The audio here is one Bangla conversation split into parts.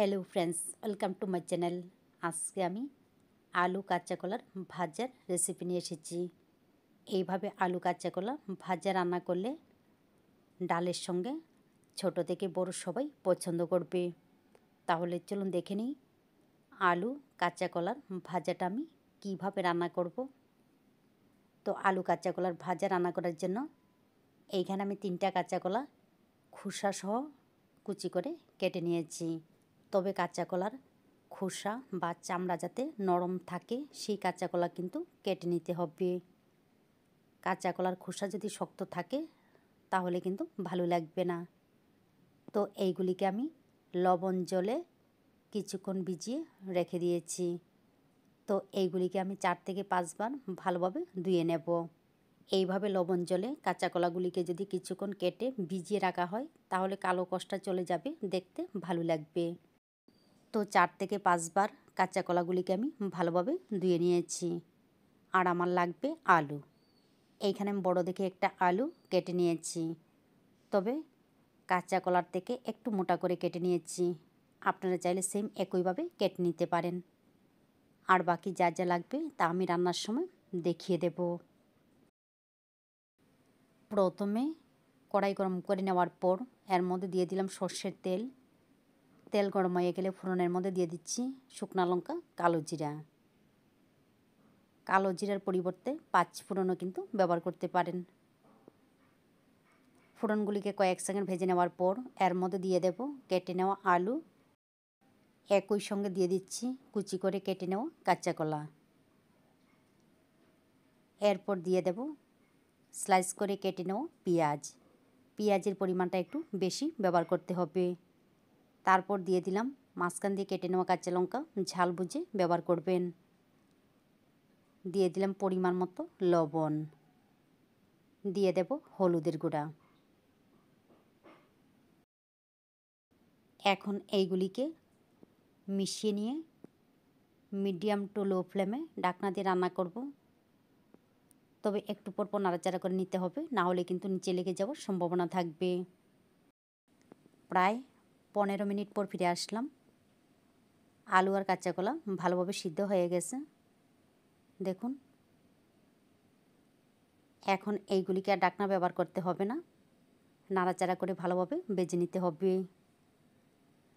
Hello friends welcome to my channel আজকে আমি আলু কাঁচা কলার ভাজার রেসিপি নিয়ে এসেছি। এইভাবে আলু কাঁচা কলা ভাজা রান্না করলে ডালের সঙ্গে ছোট থেকে বড় সবাই পছন্দ করবে। তাহলে চলুন দেখে নিই আলু কাঁচা কলার ভাজাটা আমি কীভাবে রান্না করব। তো আলু কাঁচা কলার ভাজা রান্না করার জন্য এইখানে আমি তিনটা কাঁচা কলা খোসা সহ কুচি করে কেটে নিয়েছি। তবে কাঁচা কলার খোসা বা চামড়া যাতে নরম থাকে, সেই কাঁচা কলা কিন্তু কেটে নিতে হবে। কাঁচা কলার খোসা যদি শক্ত থাকে, তাহলে কিন্তু ভালো লাগবে না। তো এইগুলিকে আমি লবণ জলে কিছুক্ষণ ভিজিয়ে রেখে দিয়েছি। তো এইগুলিকে আমি চার থেকে পাঁচবার ভালোভাবে ধুয়ে নেব। এইভাবে লবণ জলে কাঁচা কলাগুলিকে যদি কিছুক্ষণ কেটে ভিজিয়ে রাখা হয়, তাহলে কালো কষ্টা চলে যাবে, দেখতে ভালো লাগবে। তো চার থেকে পাঁচবার কাঁচা কলাগুলিকে আমি ভালোভাবে ধুয়ে নিয়েছি। আর আমার লাগবে আলু। এইখানে আমি বড়ো দেখে একটা আলু কেটে নিয়েছি। তবে কাঁচা কলার থেকে একটু মোটা করে কেটে নিয়েছি। আপনারা চাইলে সেম একইভাবে কেটে নিতে পারেন। আর বাকি যা যা লাগবে তা আমি রান্নার সময় দেখিয়ে দেব। প্রথমে কড়াই গরম করে নেওয়ার পর এর মধ্যে দিয়ে দিলাম সর্ষের তেল। তেল গরম হয়ে গেলে ফোড়নের মধ্যে দিয়ে দিচ্ছি শুকনা লঙ্কা, কালো জিরা। কালো জিরার পরিবর্তে পাঁচ ফোড়নও কিন্তু ব্যবহার করতে পারেন। ফোড়নগুলিকে কয়েক সেকেন্ড ভেজে নেওয়ার পর এর মধ্যে দিয়ে দেব কেটে নেওয়া আলু। একই সঙ্গে দিয়ে দিচ্ছি কুচি করে কেটে নেওয়া কাঁচা কলা এরপর দিয়ে দেব স্লাইস করে কেটে নেওয়া পেঁয়াজ। পেঁয়াজের পরিমাণটা একটু বেশি ব্যবহার করতে হবে। তারপর দিয়ে দিলাম মাঝখান দিয়ে কেটে নেওয়া কাঁচা লঙ্কা, ঝাল বুঝে ব্যবহার করবেন। দিয়ে দিলাম পরিমাণ মতো লবণ। দিয়ে দেব হলুদের গুঁড়া। এখন এইগুলিকে মিশিয়ে নিয়ে মিডিয়াম টু লো ফ্লেমে ডাকনা দিয়ে রান্না করব। তবে একটু পর পর নাড়াচাড়া করে নিতে হবে, না হলে কিন্তু নিচে লেগে যাওয়ার সম্ভাবনা থাকবে। প্রায় পনেরো মিনিট পর ফিরে আসলাম। আলু আর কাঁচা কলা ভালোভাবে সিদ্ধ হয়ে গেছে। দেখুন। এখন এইগুলিকে আর ডাকনা ব্যবহার করতে হবে না। নাড়াচাড়া করে ভালোভাবে বেজে নিতে হবে।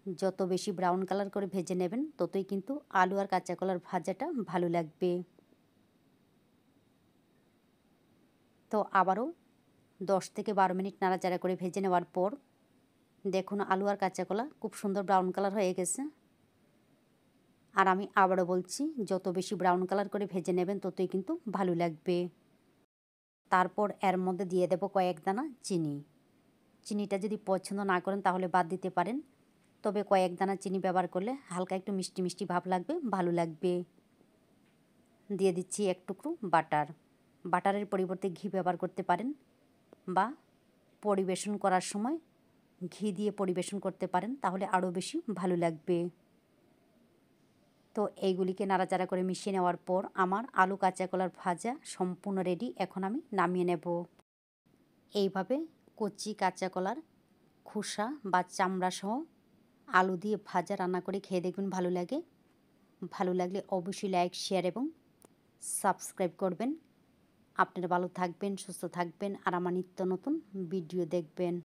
যত বেশি ব্রাউন কালার করে ভেজে নেবেন, ততই কিন্তু আলু আর কাঁচা কলার ভাজাটা ভালো লাগবে। তো আবারও দশ থেকে বারো মিনিট নাড়াচাড়া করে ভেজে নেওয়ার পর দেখুন, আলু আর কাঁচা কলা খুব সুন্দর ব্রাউন কালার হয়ে গেছে। আর আমি আবারও বলছি, যত বেশি ব্রাউন কালার করে ভেজে নেবেন, ততই কিন্তু ভালো লাগবে। তারপর এর মধ্যে দিয়ে দেব কয়েক দানা চিনি। চিনিটা যদি পছন্দ না করেন, তাহলে বাদ দিতে পারেন। তবে কয়েক দানা চিনি ব্যবহার করলে হালকা একটু মিষ্টি মিষ্টি ভাব লাগবে, ভালো লাগবে। দিয়ে দিচ্ছি এক টুকরো বাটার। বাটারের পরিবর্তে ঘি ব্যবহার করতে পারেন বা পরিবেশন করার সময় ঘি দিয়ে পরিবেশন করতে পারেন, তাহলে আরও বেশি ভালো লাগবে। তো এইগুলিকে নাড়াচাড়া করে মিশিয়ে নেওয়ার পর আমার আলু কাঁচা কলার ভাজা সম্পূর্ণ রেডি এখন আমি নামিয়ে নেব। এইভাবে কচি কাঁচা কলার খোসা বা চামড়া সহ আলু দিয়ে ভাজা রান্না করে খেয়ে দেখবেন ভালো লাগে। ভালো লাগলে অবশ্যই লাইক শেয়ার এবং সাবস্ক্রাইব করবেন। আপনারা ভালো থাকবেন, সুস্থ থাকবেন, আর আমার নিত্য নতুন ভিডিও দেখবেন।